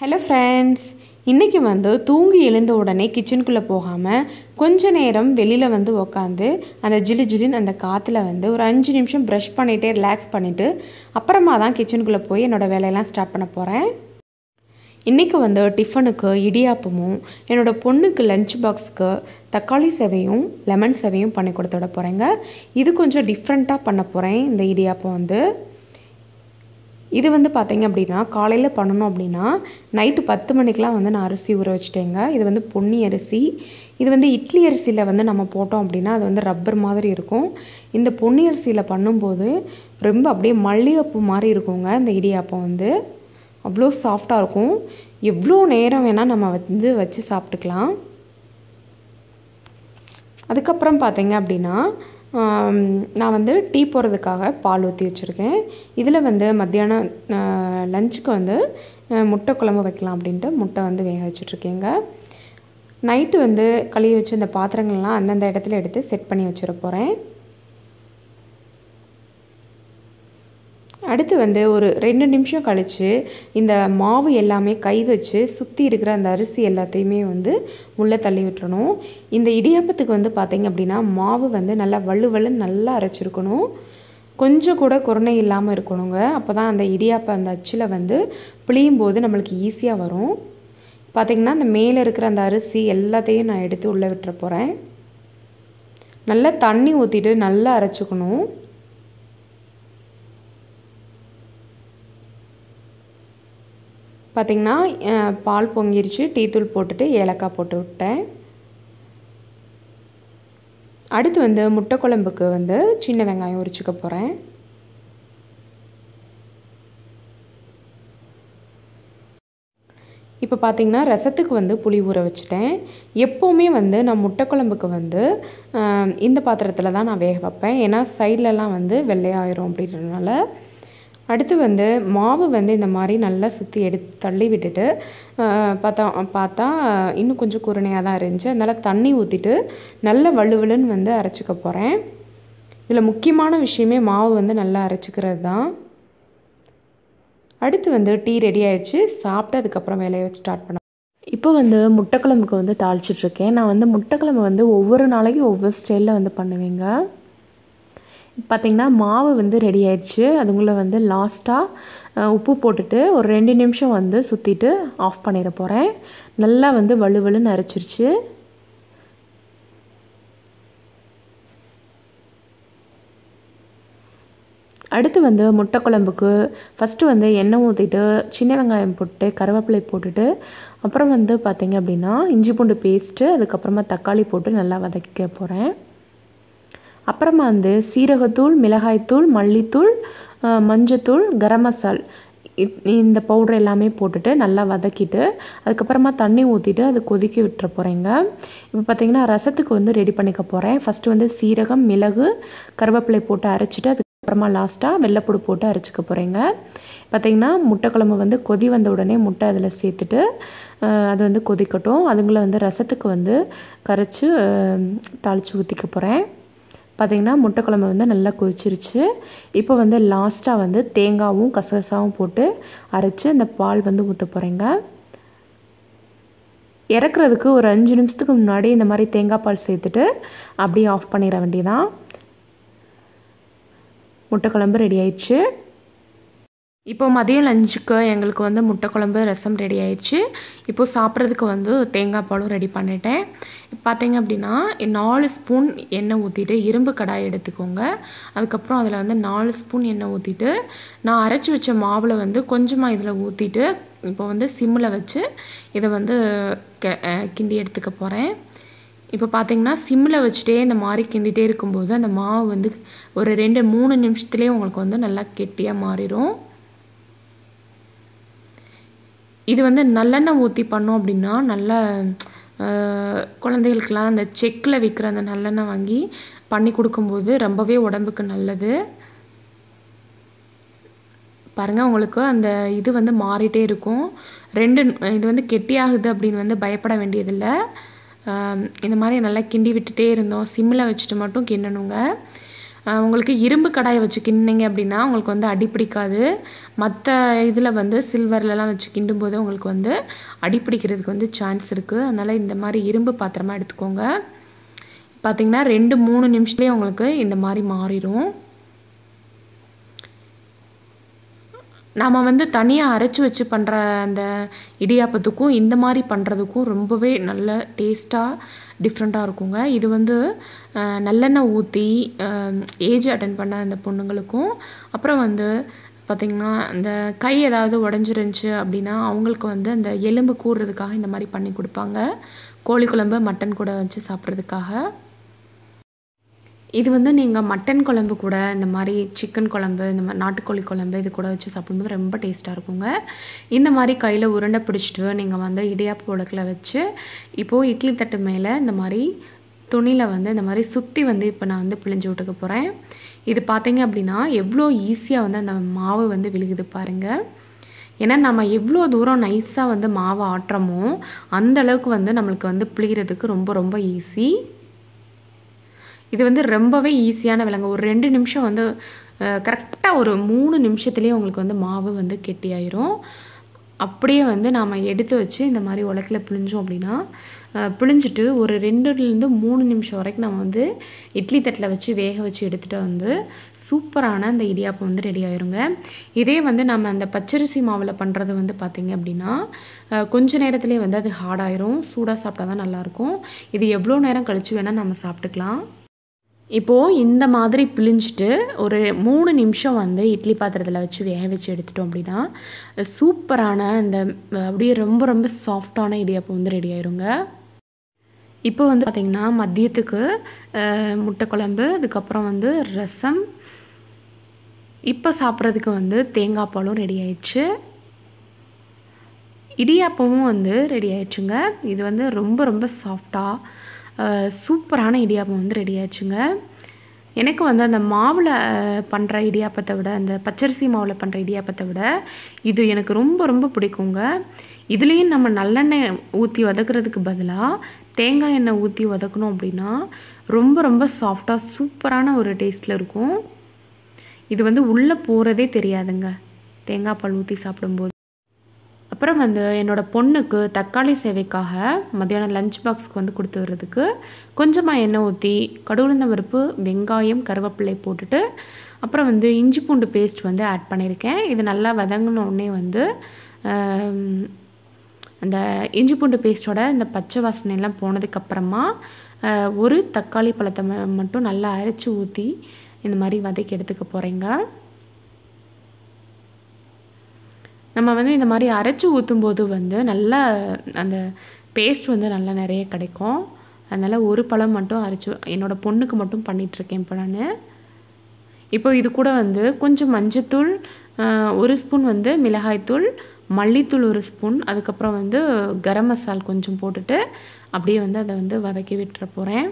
Hello friends இன்றைக்கி வந்து தூங்கி எழுந்த உடனே கிச்சனுக்குள்ளே போகாமல் கொஞ்ச நேரம் வெளியில் வந்து உக்காந்து அந்த ஜிலி ஜிலின்னு அந்த காற்றுல வந்து ஒரு அஞ்சு நிமிஷம் ப்ரஷ் பண்ணிகிட்டே ரிலாக்ஸ் பண்ணிவிட்டு அப்புறமா தான் கிச்சனுக்குள்ளே போய் என்னோடய வேலையெல்லாம் ஸ்டார்ட் பண்ண போகிறேன் இன்றைக்கி வந்து டிஃபனுக்கு இடியாப்பமும் என்னோடய பொண்ணுக்கு லஞ்ச் பாக்ஸுக்கு தக்காளி சேவையும் லெமன் சேவையும் பண்ணி கொடுத்து விட போகிறேங்க இது கொஞ்சம் டிஃப்ரெண்ட்டாக பண்ண போகிறேன் இந்த இடியாப்பம் வந்து. இது வந்து பார்த்தீங்க அப்படின்னா காலையில் பண்ணணும் அப்படின்னா நைட்டு பத்து மணிக்கெலாம் வந்து நான் அரிசி ஊற வச்சுட்டேங்க. இது வந்து பொன்னி அரிசி. இது வந்து இட்லி அரிசியில் வந்து நம்ம போட்டோம் அப்படின்னா அது வந்து ரப்பர் மாதிரி இருக்கும். இந்த பொன்னி அரிசியில் பண்ணும்போது ரொம்ப அப்படியே மல்லிகைப்பூ மாதிரி இருக்குங்க இந்த இடியாப்பம் வந்து. அவ்வளோ சாஃப்டாக இருக்கும். எவ்வளோ நேரம் வேணால் நம்ம வந்து வச்சு சாப்பிட்டுக்கலாம். அதுக்கப்புறம் பார்த்தீங்க அப்படின்னா நான் வந்து டீ போடுறதுக்காக பால் ஊற்றி வச்சுருக்கேன். இதில் வந்து மத்தியானம் லஞ்சுக்கு வந்து முட்டை குழம்பு வைக்கலாம் அப்படின்ட்டு முட்டை வந்து வேக வச்சுட்ருக்கேங்க. நைட்டு வந்து கழுவி வச்சு இந்த பாத்திரங்கள்லாம் அந்தந்த இடத்துல எடுத்து செட் பண்ணி வச்சிட போகிறேன் அடுத்து வந்து ஒரு ரெண்டு நிமிஷம் கழித்து இந்த மாவு எல்லாமே கை வச்சு சுற்றி இருக்கிற அந்த அரிசி எல்லாத்தையுமே வந்து உள்ளே தள்ளி விட்டுறணும். இந்த இடியாப்பத்துக்கு வந்து பார்த்திங்க அப்படின்னா மாவு வந்து நல்லா வலுவலுன்னு நல்லா அரைச்சிருக்கணும். கொஞ்சம் கூட குரணை இல்லாமல் இருக்கணுங்க. அப்போ தான் அந்த இடியாப்பம் அந்த அச்சில் வந்து பிழியும் போது நம்மளுக்கு ஈஸியாக வரும். பார்த்திங்கன்னா அந்த மேலே இருக்கிற அந்த அரிசி எல்லாத்தையும் நான் எடுத்து உள்ளே விட்டுற போகிறேன் நல்லா தண்ணி ஊற்றிட்டு நல்லா அரைச்சிக்கணும். பார்த்திங்கன்னா பால் பொங்கிருச்சு டீத்தூள் போட்டுட்டு ஏலக்காய் போட்டு விட்டேன். அடுத்து வந்து முட்டை குழம்புக்கு வந்து சின்ன வெங்காயம் உரிச்சுக்க போகிறேன் இப்போ பார்த்திங்கன்னா ரசத்துக்கு வந்து புளி ஊற வச்சுட்டேன். எப்போவுமே வந்து நான் முட்டை குழம்புக்கு வந்து இந்த பாத்திரத்தில் தான் நான் வேக வைப்பேன். ஏன்னா சைட்லலாம் வந்து வெள்ளையாயிரும் அப்படின்றதுனால அடுத்து வந்து மாவு வந்து இந்த மாதிரி நல்லா சுற்றி எடுத்து தள்ளி விட்டுட்டு பார்த்தா பார்த்தா இன்னும் கொஞ்சம் குருணையாக தான் இருந்துச்சு. அதனால் தண்ணி ஊற்றிட்டு நல்ல வலுவலுன்னு வந்து அரைச்சிக்க போகிறேன் இதில் முக்கியமான விஷயமே மாவு வந்து நல்லா அரைச்சிக்கிறது தான். அடுத்து வந்து டீ ரெடி ஆயிடுச்சு. சாப்பிட்டு அதுக்கப்புறம் வேலையை ஸ்டார்ட் பண்ண இப்போ வந்து முட்டைக்குழம்புக்கு வந்து தாளிச்சிட்ருக்கேன் நான் வந்து முட்டைக்குழம்பு வந்து ஒவ்வொரு நாளைக்கும் ஒவ்வொரு ஸ்டைலில் வந்து பண்ணுவேங்க. பார்த்திங்கன்னா மாவு வந்து ரெடி ஆயிடுச்சு. அதுக்குள்ளே வந்து லாஸ்ட்டாக உப்பு போட்டுட்டு ஒரு ரெண்டு நிமிஷம் வந்து சுற்றிட்டு ஆஃப் பண்ணிட போகிறேன் நல்லா வந்து வலுவலுன்னு அரைச்சிருச்சு. அடுத்து வந்து முட்டை குழம்புக்கு ஃபஸ்ட்டு வந்து எண்ணெய் ஊற்றிட்டு சின்ன வெங்காயம் போட்டு கருவேப்பிலை போட்டுட்டு அப்புறம் வந்து பார்த்திங்க அப்படின்னா இஞ்சி பூண்டு பேஸ்ட்டு அதுக்கப்புறமா தக்காளி போட்டு நல்லா வதக்க போகிறேன் அப்புறமா வந்து சீரகத்தூள் மிளகாய்த்தூள் மல்லித்தூள் மஞ்சத்தூள் கரம் மசால். இந்த பவுடர் எல்லாமே போட்டுட்டு நல்லா வதக்கிட்டு அதுக்கப்புறமா தண்ணி ஊற்றிட்டு அது கொதிக்க விட்டுற போகிறேங்க இப்போ பார்த்தீங்கன்னா ரசத்துக்கு வந்து ரெடி பண்ணிக்க போகிறேன் ஃபஸ்ட்டு வந்து சீரகம் மிளகு கருவேப்பிலை போட்டு அரைச்சிட்டு அதுக்கப்புறமா லாஸ்ட்டாக வெள்ளைப்பூடு போட்டு அரைச்சிக்க போகிறேங்க பார்த்திங்கன்னா முட்டைக்குழம்பு வந்து கொதி வந்த உடனே முட்டை அதில் சேர்த்துட்டு அது வந்து கொதிக்கட்டும். அதுங்களை வந்து ரசத்துக்கு வந்து கரைச்சி தாளித்து ஊற்றிக்க போகிறேன் பார்த்திங்கன்னா முட்டை குழம்பு வந்து நல்லா கொதிச்சிருச்சு. இப்போ வந்து லாஸ்ட்டாக வந்து தேங்காவும் கசகசாவும் போட்டு அரைச்சி அந்த பால் வந்து ஊற்ற போகிறேங்க இறக்குறதுக்கு ஒரு அஞ்சு நிமிஷத்துக்கு முன்னாடி இந்த மாதிரி தேங்காய் பால் சேர்த்துட்டு அப்படியே ஆஃப் பண்ணிட வேண்டியதான் முட்டை குழம்பு ரெடி ஆயிடுச்சு. இப்போ மதியம் லஞ்சுக்கு எங்களுக்கு வந்து முட்டை குழம்பு ரசம் ரெடி ஆயிடுச்சு. இப்போது சாப்பிட்றதுக்கு வந்து தேங்காய் பாலும் ரெடி பண்ணிட்டேன். பார்த்தீங்க அப்படின்னா நாலு ஸ்பூன் எண்ணெய் ஊற்றிட்டு இரும்பு கடாய் எடுத்துக்கோங்க. அதுக்கப்புறம் அதில் வந்து நாலு ஸ்பூன் எண்ணெய் ஊற்றிட்டு நான் அரைச்சி வச்ச மாவில் வந்து கொஞ்சமாக இதில் ஊற்றிட்டு இப்போ வந்து சிம்மில் வச்சு இதை வந்து கிண்டி எடுத்துக்க போகிறேன் இப்போ பார்த்தீங்கன்னா சிம்மில் வச்சுட்டே இந்த மாதிரி கிண்டிகிட்டே இருக்கும்போது அந்த மாவு வந்து ஒரு ரெண்டு மூணு நிமிஷத்துலேயே உங்களுக்கு வந்து நல்லா கெட்டியாக மாறிடும் இது வந்து நல்லெண்ணெய் ஊற்றி பண்ணோம் அப்படின்னா நல்ல குழந்தைகளுக்கெல்லாம் அந்த செக்கில் விற்கிற அந்த நல்லெண்ணெய் வாங்கி பண்ணி கொடுக்கும்போது ரொம்பவே உடம்புக்கு நல்லது. பாருங்கள் உங்களுக்கு அந்த இது வந்து மாறிட்டே இருக்கும். ரெண்டு இது வந்து கெட்டியாகுது அப்படின்னு வந்து பயப்பட வேண்டியதில்லை. இந்த மாதிரி நல்லா கிண்டி விட்டுட்டே இருந்தோம். சிம்மில் வச்சுட்டு மட்டும் கிண்டணுங்க உங்களுக்கு இரும்பு கடாயை வச்சு கிண்டினீங்க அப்படின்னா உங்களுக்கு வந்து அடி பிடிக்காது. மற்ற இதில் வந்து சில்வர்லலாம் வச்சு கிண்டும் போது உங்களுக்கு வந்து அடி பிடிக்கிறதுக்கு வந்து சான்ஸ் இருக்குது அதனால் இந்த மாதிரி இரும்பு பாத்திரமாக எடுத்துக்கோங்க. பார்த்திங்கன்னா ரெண்டு மூணு நிமிஷத்துலேயே உங்களுக்கு இந்த மாதிரி மாறிடும் நாம் வந்து தனியாக அரைச்சி வச்சு பண்ணுற அந்த இடியாப்பத்துக்கும் இந்த மாதிரி பண்ணுறதுக்கும் ரொம்பவே நல்ல டேஸ்ட்டாக டிஃப்ரெண்ட்டாக இருக்குங்க. இது வந்து நல்லெண்ணெய் ஊற்றி ஏஜ் அட்டன் பண்ண அந்த பொண்ணுங்களுக்கும் அப்புறம் வந்து பார்த்திங்கன்னா அந்த கை ஏதாவது உடஞ்சிருந்துச்சு அப்படின்னா அவங்களுக்கு வந்து அந்த எலும்பு கூடுறதுக்காக இந்த மாதிரி பண்ணி கொடுப்பாங்க. கோழி குழம்பு மட்டன் கூட வச்சு சாப்பிட்றதுக்காக. இது வந்து நீங்கள் மட்டன் குழம்பு கூட இந்த மாதிரி சிக்கன் குழம்பு இந்த மாதிரி நாட்டுக்கோழி குழம்பு இது கூட வச்சு சாப்பிடும்போது ரொம்ப டேஸ்ட்டாக இருக்குங்க. இந்த மாதிரி கையில் உருண்டை பிடிச்சிட்டு நீங்கள் வந்து இடியாப்பு உலக்கில் வச்சு இப்போது இட்லி தட்டு மேலே இந்த மாதிரி துணியில் வந்து இந்த மாதிரி சுற்றி வந்து இப்போ நான் வந்து பிழிஞ்சு விட்டுக்க போகிறேன் இது பார்த்தீங்க அப்படின்னா எவ்வளோ ஈஸியாக வந்து அந்த மாவு வந்து விழுகுது பாருங்கள் ஏன்னா நம்ம எவ்வளோ தூரம் நைஸாக வந்து மாவை ஆட்டுறோமோ அந்த அளவுக்கு வந்து நம்மளுக்கு வந்து பிழிகிறதுக்கு ரொம்ப ரொம்ப ஈஸி இது வந்து ரொம்பவே ஈஸியான விலங்கு. ஒரு ரெண்டு நிமிஷம் வந்து கரெக்டாக ஒரு மூணு நிமிஷத்துலேயே உங்களுக்கு வந்து மாவு வந்து கெட்டியாயிரும். அப்படியே வந்து நாம் எடுத்து வச்சு இந்த மாதிரி உலக்கில் பிழிஞ்சோம் அப்படின்னா பிழிஞ்சிட்டு ஒரு ரெண்டுலேருந்து மூணு நிமிஷம் வரைக்கும் நம்ம வந்து இட்லி தட்டில் வச்சு வேக வச்சு எடுத்துகிட்டு வந்து சூப்பரான அந்த இடியாப்பம் வந்து ரெடி ஆயிருங்க. இதே வந்து நம்ம அந்த பச்சரிசி மாவில் பண்ணுறது வந்து பார்த்திங்க அப்படின்னா கொஞ்ச நேரத்துலேயே வந்து அது ஹார்டாயிரும் சூடாக சாப்பிட்டா தான் நல்லாயிருக்கும் இது எவ்வளோ நேரம் கழித்து வேணால் நம்ம சாப்பிட்டுக்கலாம். இப்போது இந்த மாதிரி பிழிஞ்சிட்டு ஒரு மூணு நிமிஷம் வந்து இட்லி பாத்திரத்தில் வச்சு வேக வச்சு எடுத்துட்டோம் அப்படின்னா சூப்பரான இந்த அப்படியே ரொம்ப ரொம்ப சாஃப்டான இடியாப்பம் வந்து ரெடி ஆயிருங்க. இப்போ வந்து பார்த்திங்கன்னா மதியத்துக்கு முட்டை குழம்பு அதுக்கப்புறம் வந்து ரசம். இப்போ சாப்பிட்றதுக்கு வந்து தேங்காய் பாலும் ரெடி ஆயிடுச்சு. இடியாப்பமும் வந்து ரெடி ஆயிடுச்சுங்க. இது வந்து ரொம்ப ரொம்ப சாஃப்டாக சூப்பரான இடியாப்பம் வந்து ரெடி ஆயிடுச்சுங்க. எனக்கு வந்து அந்த மாவில் பண்ணுற இடியாப்பத்தை விட அந்த பச்சரிசி மாவில் பண்ணுற இடியாப்பத்தை விட இது எனக்கு ரொம்ப ரொம்ப பிடிக்குங்க. இதுலேயும் நம்ம நல்லெண்ணெய் ஊற்றி வதக்குறதுக்கு பதிலாக தேங்காய் எண்ணெய் ஊற்றி வதக்கணும் அப்படின்னா ரொம்ப ரொம்ப சாஃப்டாக சூப்பரான ஒரு டேஸ்ட்டில் இருக்கும். இது வந்து உள்ளே போகிறதே தெரியாதுங்க. தேங்காய் பால் ஊற்றி சாப்பிடும்போது. அப்புறம் வந்து என்னோட பொண்ணுக்கு தக்காளி சேவைக்காக மத்தியானம் லஞ்ச் பாக்ஸ்க்கு வந்து கொடுத்து வர்றதுக்கு கொஞ்சமாக எண்ணெய் ஊற்றி கடுகுளுந்த பருப்பு வெங்காயம் கருவேப்பிலை போட்டுட்டு அப்புறம் வந்து இஞ்சி பூண்டு பேஸ்ட் வந்து ஆட் பண்ணியிருக்கேன் இது நல்லா வதங்கின உடனே வந்து அந்த இஞ்சி பூண்டு பேஸ்ட்டோட இந்த பச்சை வாசனையெல்லாம் போனதுக்கப்புறமா ஒரு தக்காளி பழத்தை ம- மட்டும் நல்லா அரைச்சி ஊற்றி இந்த மாதிரி வதக்கி எடுத்துக்க போகிறேங்க நம்ம வந்து இந்த மாதிரி அரைச்சி ஊற்றும்போது வந்து நல்லா அந்த பேஸ்ட் வந்து நல்லா நிறைய கிடைக்கும். அதனால் ஒரு பழம் மட்டும் அரைச்சி என்னோட பொண்ணுக்கு மட்டும் பண்ணிகிட்ருக்கேன் இப்போ நான். இப்போ இது கூட வந்து கொஞ்சம் மஞ்சத்தூள் ஒரு ஸ்பூன் வந்து மிளகாய்த்தூள் மல்லித்தூள் ஒரு ஸ்பூன் அதுக்கப்புறம் வந்து கரம் மசால் கொஞ்சம் போட்டுட்டு அப்படியே வந்து அதை வந்து வதக்கி விட்டுற போகிறேன்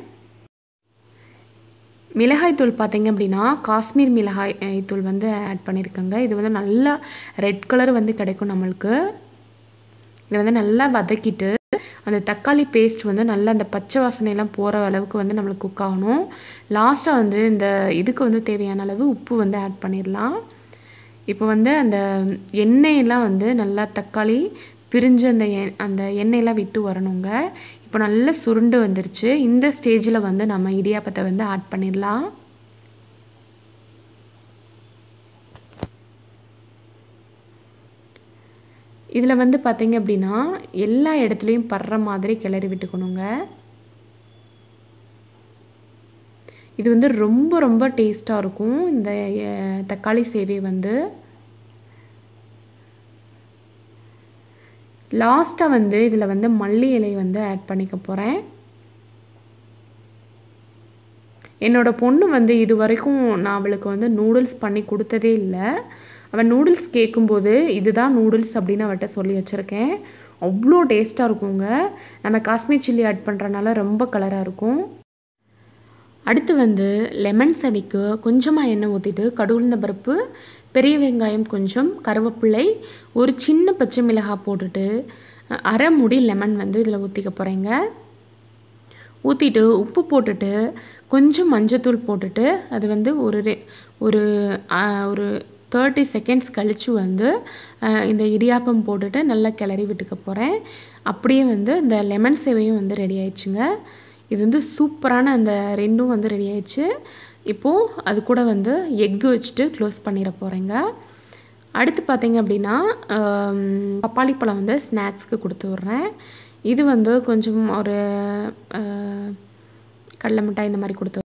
மிளகாய்த்தூள் பார்த்தீங்க அப்படின்னா காஷ்மீர் மிளகாய் தூள் வந்து ஆட் பண்ணியிருக்கேங்க. இது வந்து நல்லா ரெட் கலர் வந்து கிடைக்கும் நம்மளுக்கு. இதை வந்து நல்லா வதக்கிட்டு அந்த தக்காளி பேஸ்ட் வந்து நல்லா அந்த பச்சை வாசனையெல்லாம் போகிற அளவுக்கு வந்து நம்மளுக்கு குக் ஆகணும். லாஸ்ட்டாக வந்து இந்த இதுக்கு வந்து தேவையான அளவு உப்பு வந்து ஆட் பண்ணிடலாம். இப்போ வந்து அந்த எண்ணெயெல்லாம் வந்து நல்லா தக்காளி பிரிஞ்சு அந்த எ- அந்த எண்ணெயெல்லாம் விட்டு வரணுங்க. இப்போ நல்லா சுருண்டு வந்துருச்சு. இந்த ஸ்டேஜில் வந்து நம்ம இடியாப்பத்தை வந்து ஆட் பண்ணிடலாம். இதில் வந்து பார்த்தீங்க அப்படின்னா எல்லா இடத்துலையும் படுற மாதிரி கிளறி விட்டுக்கணுங்க. இது வந்து ரொம்ப ரொம்ப டேஸ்ட்டாக இருக்கும். இந்த தக்காளி சேவை வந்து. லாஸ்ட்டாக வந்து இதில் வந்து மல்லி இலை வந்து ஆட் பண்ணிக்க போகிறேன் என்னோட பொண்ணு வந்து இது வரைக்கும் நான் அவளுக்கு வந்து நூடுல்ஸ் பண்ணி கொடுத்ததே இல்லை. அவன் நூடுல்ஸ் கேட்கும்போது இதுதான் நூடுல்ஸ் அப்படின்னு அவட்ட சொல்லி வச்சுருக்கேன். அவ்வளோ டேஸ்ட்டாக இருக்குங்க. நம்ம காஷ்மீர் சில்லி ஆட் பண்ணுறனால ரொம்ப கலராக இருக்கும். அடுத்து வந்து லெமன் சவிக்கு கொஞ்சமாக எண்ணெய் ஊற்றிட்டு கடுகுழுந்த பருப்பு பெரிய வெங்காயம் கொஞ்சம் கருவேப்பிள்ளை ஒரு சின்ன பச்சை மிளகாய் போட்டுட்டு அரை முடி லெமன் வந்து இதில் ஊற்றிக்க போகிறேங்க ஊற்றிட்டு உப்பு போட்டுட்டு கொஞ்சம் மஞ்சத்தூள் போட்டுட்டு அது வந்து ஒரு ரெ- ஒரு ஒரு தேர்ட்டி செகண்ட்ஸ் கழித்து வந்து இந்த இடியாப்பம் போட்டுட்டு நல்லா கிளறி விட்டுக்க போகிறேன் அப்படியே வந்து இந்த லெமன் சேவையும் வந்து ரெடி ஆயிடுச்சுங்க. இது வந்து சூப்பரான அந்த ரெண்டும் வந்து ரெடி ஆயிடுச்சு. இப்போது அது கூட வந்து எக்கு வச்சுட்டு க்ளோஸ் பண்ணிட போகிறேங்க அடுத்து பார்த்தீங்க அப்படின்னா பப்பாளி பழம் வந்து ஸ்நாக்ஸ்க்கு கொடுத்து விட்றேன். இது வந்து கொஞ்சம் ஒரு கடலை மிட்டாய் இந்த மாதிரி கொடுத்து